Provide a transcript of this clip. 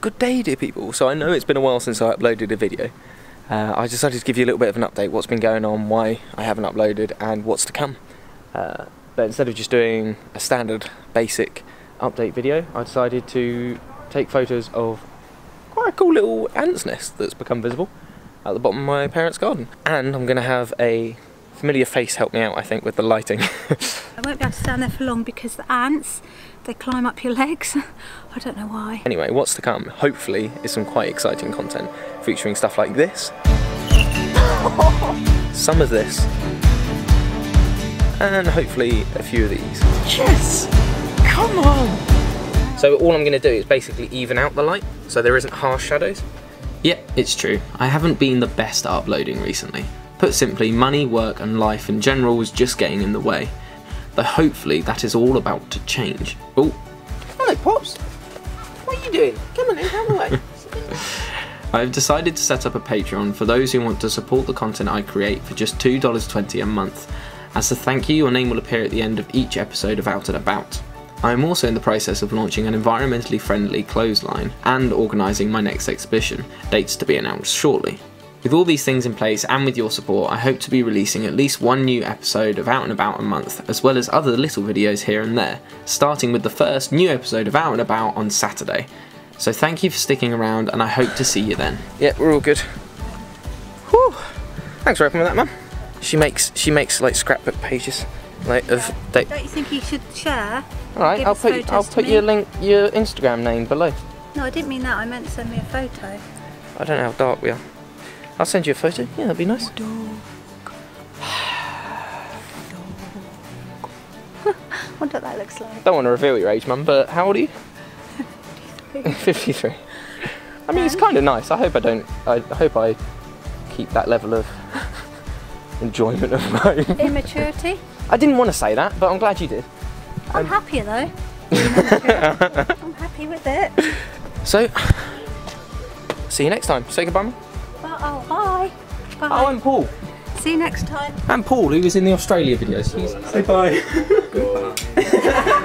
Good day, dear people. So I know it's been a while since I uploaded a video. Uh, I decided to give you a little bit of an update, what's been going on, why I haven't uploaded, and what's to come. Uh, but instead of just doing a standard, basic update video, I decided to take photos of quite a cool little ant's nest that's become visible at the bottom of my parents' garden. And I'm going to have a familiar face help me out, I think, with the lighting. I won't be able to stand there for long because the ants, they climb up your legs. I don't know why. Anyway, what's to come, hopefully, is some quite exciting content featuring stuff like this, some of this, and hopefully a few of these. Yes! Come on! So all I'm going to do is basically even out the light, so there isn't harsh shadows. Yeah, it's true. I haven't been the best at uploading recently. Put simply, money, work and life in general was just getting in the way. Though hopefully that is all about to change. Oh, Hello, Pops. What are you doing? Come on in, come away. I have decided to set up a Patreon for those who want to support the content I create for just $2.20 a month. As a thank you, your name will appear at the end of each episode of Out and About. I am also in the process of launching an environmentally friendly clothesline and organising my next exhibition, dates to be announced shortly. With all these things in place and with your support, I hope to be releasing at least one new episode of Out and About a month, as well as other little videos here and there, starting with the first new episode of Out and About on Saturday. So thank you for sticking around, and I hope to see you then. yeah, we're all good. Whew. Thanks for helping with that, Mum. She makes she makes like scrapbook pages, like of. They, Don't you think you should share? all right, I'll put I'll put me. your link your Instagram name below. No, I didn't mean that. I meant send me a photo. I don't know how dark we are. I'll send you a photo. Yeah, that'd be nice. What does that looks like? Don't want to reveal your age, Mum, but how old are you? 53. I mean, it's kind of nice. I hope I don't. I hope I keep that level of enjoyment of mine. Immaturity? I didn't want to say that, but I'm glad you did. I'm um, happier though. I'm happy with it. So, see you next time. Say goodbye, Mum. But, oh, bye. Bye. Oh, I'm Paul. See you next time. I'm Paul, who was in the Australia videos. Say bye.